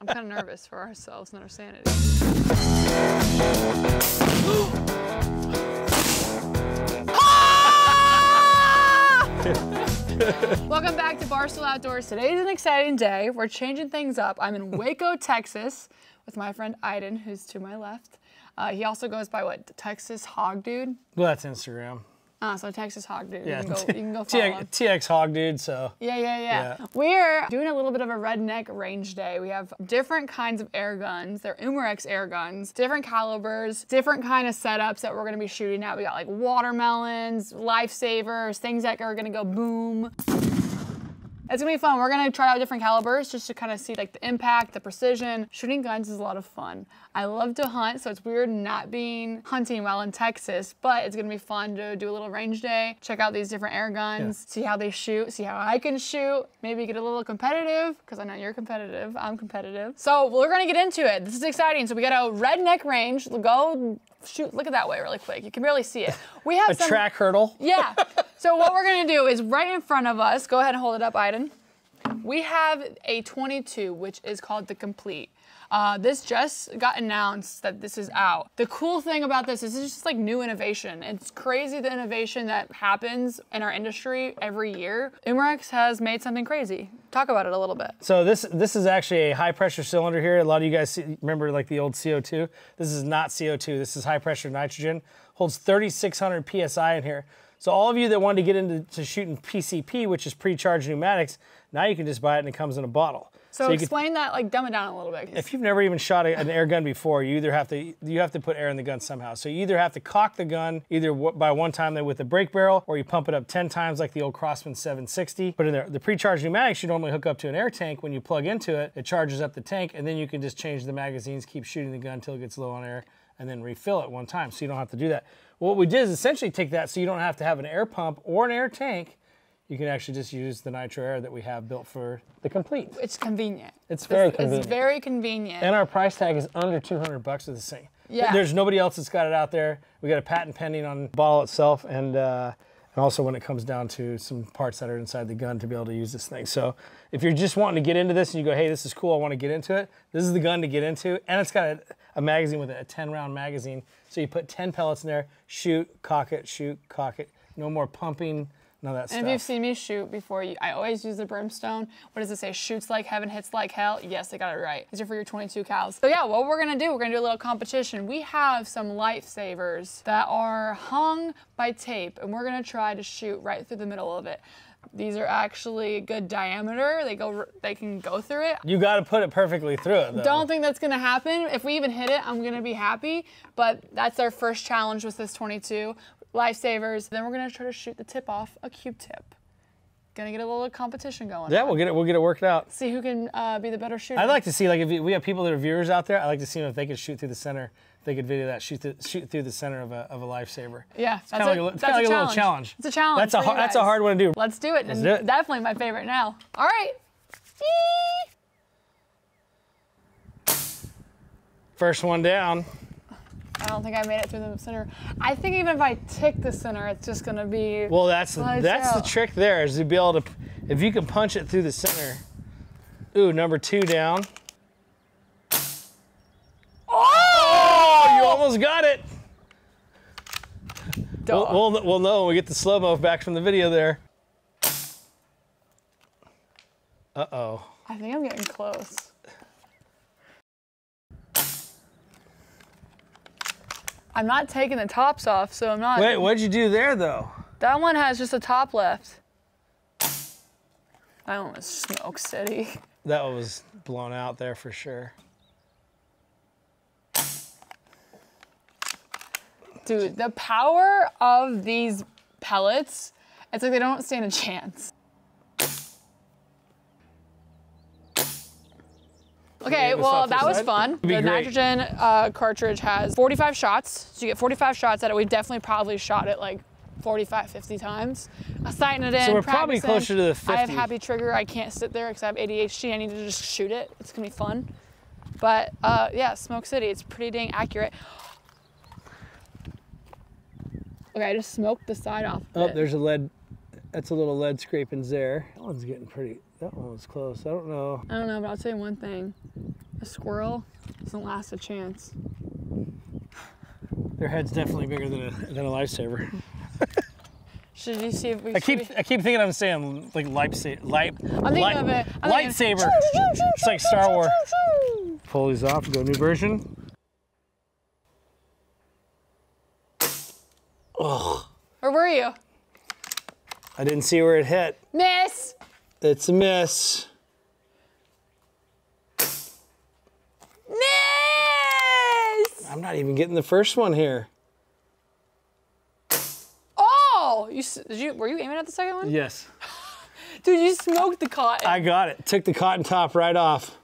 I'm kind of nervous for ourselves and our sanity. Welcome back to Barstool Outdoors. Today is an exciting day. We're changing things up. I'm in Waco, Texas, with my friend Eydin, who's to my left. Uh, he also goes by what? Texas Hog Dude. Well, that's Instagram. Ah, so Texas Hog Dude. Yeah. You can go, you can go follow. TX, TX Hog Dude, so. Yeah, yeah, yeah, Yeah. We're doing a little bit of a redneck range day. We have different kinds of air guns. They're Umarex air guns, different calibers, different kind of setups that we're gonna be shooting at. We got like watermelons, lifesavers, things that are gonna go boom. It's gonna be fun. We're gonna try out different calibers just to kind of see like the impact, the precision. Shooting guns is a lot of fun. I love to hunt, so it's weird not being hunting while in Texas, but it's gonna be fun to do a little range day, check out these different air guns, see how they shoot, see how I can shoot, maybe get a little competitive, because I know you're competitive, I'm competitive. So we're gonna get into it. This is exciting. So we got a redneck range. Go shoot, look at that way really quick. You can barely see it. We have A some track hurdle. yeah. So what we're gonna do is right in front of us, go ahead and hold it up, Eydin. We have a 22, which is called the Complete. Uh, this just got announced that this is out. The cool thing about this is it's just like new innovation. It's crazy the innovation that happens in our industry every year. Umarex has made something crazy. Talk about it a little bit. So this this is actually a high pressure cylinder here. A lot of you guys see, remember like the old CO2. This is not CO2. This is high pressure nitrogen. Holds 3,600 psi in here. So all of you that wanted to get into to shooting PCP, which is pre-charged pneumatics, now you can just buy it and it comes in a bottle. So, could- explain that, like dumb it down a little bit. if you've never even shot a, an air gun before, you either have to you have to put air in the gun somehow. So you either have to cock the gun either by one time with a break barrel, or you pump it up 10 times like the old Crosman 760. But in there. The pre-charged pneumatics you normally hook up to an air tank. When you plug into it, it charges up the tank, and then you can just change the magazines, keep shooting the gun until it gets low on air, and then refill it one time. So you don't have to do that. What we did is essentially take that, so you don't have to have an air pump or an air tank. You can actually just use the nitro air that we have built for the complete. it's convenient. It's very It's convenient. very convenient. And our price tag is under 200 bucks with this thing. Yeah. There's nobody else that's got it out there. We got a patent pending on the ball itself, and uh, and also when it comes down to some parts that are inside the gun to be able to use this thing. So if you're just wanting to get into this and you go, hey, this is cool, I want to get into it. This is the gun to get into, and it's got a, a magazine with it, a 10 round magazine. So you put 10 pellets in there, shoot, cock it, shoot, cock it. No more pumping, none of that And if you've seen me shoot before, you, I always use the brimstone. What does it say? Shoots like heaven, hits like hell. Yes, they got it right. These are for your 22 cals. So yeah, what we're gonna do, we're gonna do a little competition. We have some lifesavers that are hung by tape, and we're gonna try to shoot right through the middle of it. These are actually good diameter. They go, they can go through it. You got to put it perfectly through it, though. Don't think that's gonna happen. If we even hit it, I'm gonna be happy. But that's our first challenge with this 22 lifesavers. Then we're gonna try to shoot the tip off a Q-tip. Gonna get a little competition going. Yeah, we'll get it. We'll get it worked out. See who can uh, be the better shooter. I'd like to see like if we have people that are viewers out there. I'd like to see them if they could shoot through the center. If they could video that shoot th- shoot through the center of a, of a lifesaver. Yeah, that's Kind a, of like, a, it's that's a like a little challenge. It's a challenge. That's a for you har- that's a hard one to do. Let's do it. Let's do it. Definitely my favorite now. All right. First one down. I don't think I made it through the center. I think even if I tick the center, it's just gonna be. Well, that's the, that's out. the trick. There is to be able to, if you can punch it through the center. Ooh, number two down. Oh, you almost got it. We'll, Duh. we'll, we'll know when we get the slow mo back from the video there. Uh oh. I think I'm getting close. I'm not taking the tops off, so I'm not. Wait, what'd you do there though? That one has just a top left. That one was Smoke City. That one was blown out there for sure. Dude, the power of these pellets, it's like they don't stand a chance. Okay, well, that was fun. The great. nitrogen uh, cartridge has 45 shots, so you get 45 shots at it. We've definitely probably shot it like 45, 50 times. Uh, sighting it in. So we're probably closer to the I have happy trigger. I can't sit there because I have ADHD. I need to just shoot it. It's gonna be fun. But uh, yeah, Smoke City, it's pretty dang accurate. Okay, I just smoked the side off. of Oh, it. there's a lead. That's a little lead scrapings there. That one's getting pretty, that one was close. I don't know. I don't know, but I'll tell you one thing. A squirrel doesn't last a chance. Their head's definitely bigger than a, than a lifesaver. Should you see if we I keep we- I keep thinking I'm saying like lifesaver, light, I'm thinking light, of it. I'm thinking- lightsaber. It's like Star Wars. Pull these off, go new version. Where were you? I didn't see where it hit. Miss! It's a miss. Miss! I'm not even getting the first one here. Oh! You, did you, were you aiming at the second one? Yes. Dude, you smoked the cotton. I got it. Took the cotton top right off.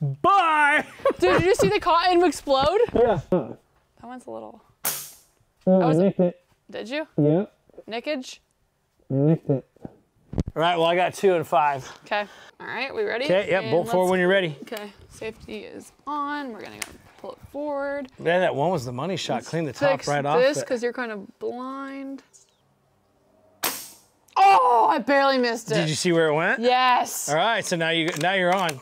Bye. Dude, did you see the cotton explode? Yeah. That one's a little. Oh, was- nicked it. Did you? Yeah. Nickage? I Nicked it. All right. Well, I got two and five. Okay. All right, we ready? Okay. Yep. And Bolt forward when you're ready. Okay, safety is on. We're gonna go pull it forward. Yeah, that one was the money shot. Clean the top right off. this because you're kind of blind. Oh, I barely missed it. Did you see where it went? Yes. All right. So now you now you're on.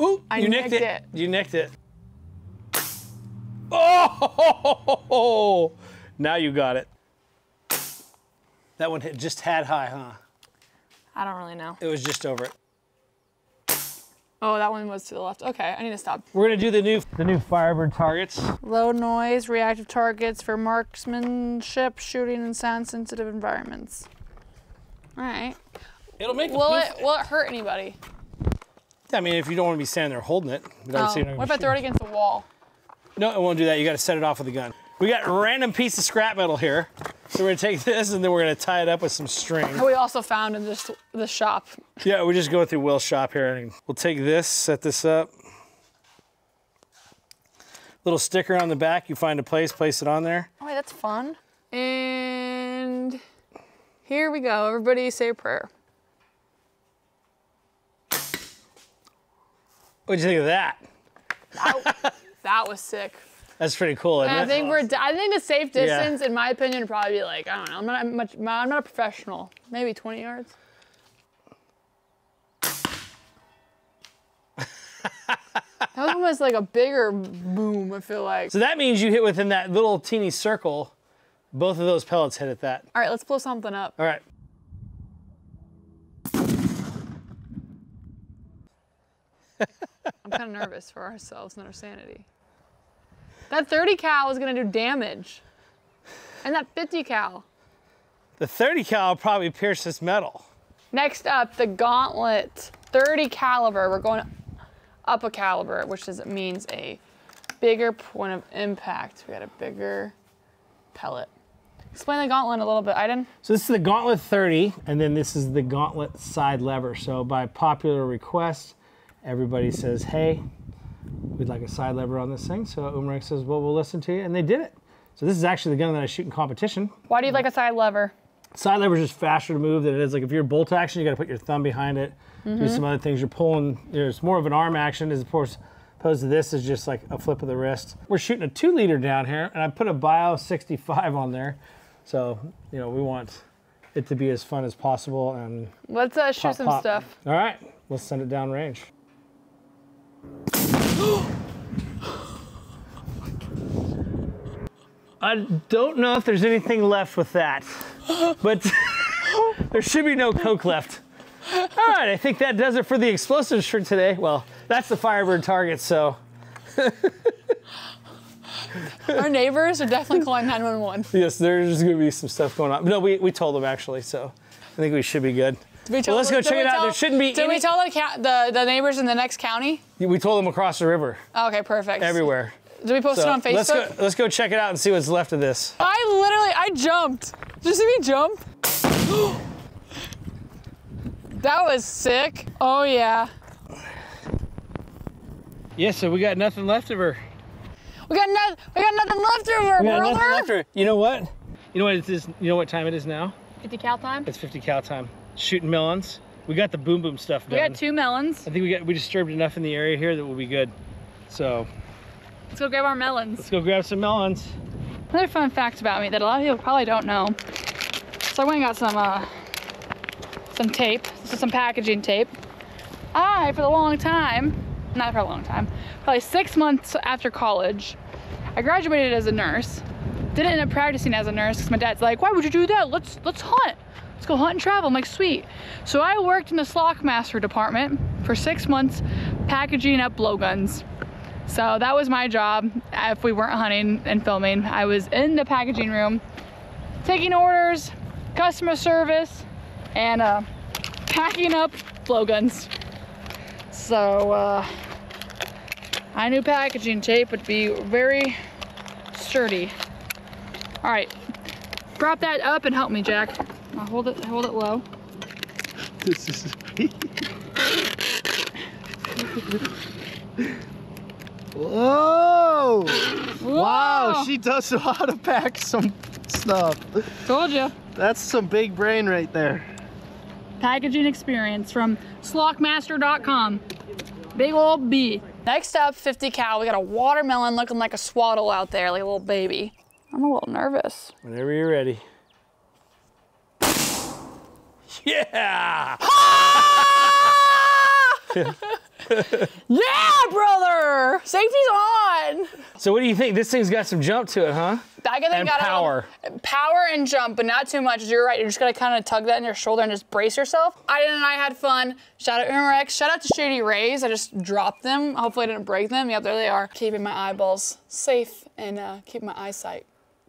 Ooh, I you nicked, nicked it. it. You nicked it. Oh! Now you got it. That one hit just had high, huh? I don't really know. It was just over it. Oh, that one was to the left. Okay, I need to stop. We're gonna do the new the new Firebird targets. Low noise, reactive targets for marksmanship, shooting in sound sensitive environments. All right. It'll make. Will it will it hurt anybody? I mean, if you don't want to be standing there holding it. but Oh, obviously you're not what if gonna I throw it against the wall? No, it won't do that. You got to set it off with a gun. We got a random piece of scrap metal here. So we're gonna take this and then we're gonna tie it up with some string. That we also found in this the shop. Yeah, we're just going through Will's shop here, and we'll take this, set this up. Little sticker on the back. You find a place, place it on there. Oh wait, that's fun. And here we go. Everybody say a prayer. What'd you think of that? That, that was sick. That's pretty cool. I think we're. I think the safe distance, in my opinion, would probably be like I don't know. I'm not much. I'm not a professional. Maybe 20 yards. that was almost like a bigger boom. I feel like. So that means you hit within that little teeny circle. Both of those pellets hit at that. All right, let's blow something up. All right. I'm kind of nervous for ourselves and our sanity. That 30 cal is gonna do damage, and that 50 cal. The 30 cal probably pierced this metal. Next up, the gauntlet 30 caliber. We're going up a caliber, which is, means a bigger point of impact. We got a bigger pellet. Explain the gauntlet a little bit, Eydin. So this is the Gauntlet 30, and then this is the Gauntlet side lever. So by popular request, everybody says, hey, we'd like a side lever on this thing. So Umarex says, well, we'll listen to you, and they did it. So this is actually the gun that I shoot in competition. Why do you like a side lever? Side lever is just faster to move than it is. Like if you're bolt action, you got to put your thumb behind it. Do some other things. You're pulling. There's more of an arm action as opposed opposed to this is just like a flip of the wrist. We're shooting a two liter down here, and I put a Bio 65 on there. So you know we want it to be as fun as possible. And Let's uh, shoot pop, some pop. stuff. All right, let's send it down range. I don't know if there's anything left with that, but there should be no Coke left. All right, I think that does it for the explosives for today. Well, that's the Firebird target, so Our neighbors are definitely calling 911. yes, there's gonna be some stuff going on. No, we, we told them actually, so I think we should be good. Did we tell- Well, let's go did check it out. tell- There shouldn't be Did we tell the, ca- the the neighbors in the next county? We told them across the river, Oh, okay, perfect. everywhere. Did we post So it on Facebook? let's go, let's go check it out and see what's left of this. I literally, I jumped. Did you see me jump? that was sick. Oh yeah. Yeah, so we got nothing left of her. We got nothing. We got nothing left over, We got brother. nothing left of her. You know what? You know what it is? You know what time it is now? 50 cal time. It's 50 cal time. Shooting melons. We got the boom boom stuff done. We got two melons. I think we got we disturbed enough in the area here that we'll be good. So Let's go grab our melons. let's go grab some melons. Another fun fact about me that a lot of people probably don't know. So I went and got some uh, some tape, this is some packaging tape. I, for a long time, not for a long time, probably six months after college, I graduated as a nurse. Didn't end up practicing as a nurse because my dad's like, why would you do that? Let's let's hunt. Let's go hunt and travel. I'm like, sweet. So I worked in the Slockmaster department for six months, packaging up blowguns. So that was my job if we weren't hunting and filming. I was in the packaging room, taking orders, customer service, and uh, packing up blowguns. So uh, I knew packaging tape would be very sturdy. All right, prop that up and help me, Jack. I'll hold it, hold it low. This is Whoa! Wow, Whoa! she does know how to pack some stuff. Told you. That's some big brain right there. packaging experience from slockmaster.com. Big old B. Next up, 50 cal. We got a watermelon looking like a swaddle out there, like a little baby. I'm a little nervous. Whenever you're ready. Yeah! Yeah, brother! Safety's on! So what do you think? This thing's got some jump to it, huh? I think And got power. power and jump, but not too much. You're right. You're just gonna kind of tug that in your shoulder and just brace yourself. Eydin and I had fun. Shout out Umarex. Shout out to Shady Rays. I just dropped them. Hopefully I didn't break them. Yep, there they are. Keeping my eyeballs safe and uh, keeping my eyesight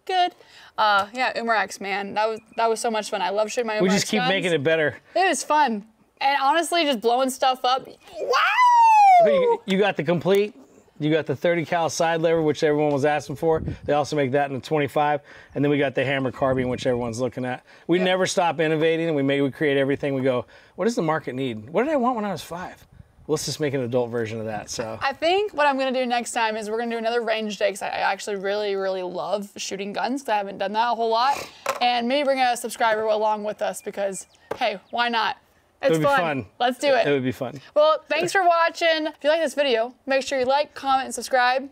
good. Uh, yeah, Umarex, man. That was that was so much fun. I love shooting my Umarex We just keep guns. making it better. It was fun. And honestly, just blowing stuff up. Wow! You, you got the complete. You got the 30 cal side lever, which everyone was asking for. They also make that in the 25, and then we got the hammer carbine, which everyone's looking at. We Yeah. never stop innovating, and we make we create everything. We go, what does the market need? What did I want when I was five? Let's just make an adult version of that. So I think what I'm gonna do next time is we're gonna do another range day because I I actually really, really love shooting guns 'cause I haven't done that a whole lot. And maybe bring a subscriber along with us because, hey, why not? It's would be fun. fun. Let's do it. it would be fun. well, thanks for watching. If you like this video, make sure you like, comment, and subscribe.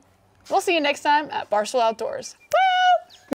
We'll see you next time at Barstool Outdoors. Woo!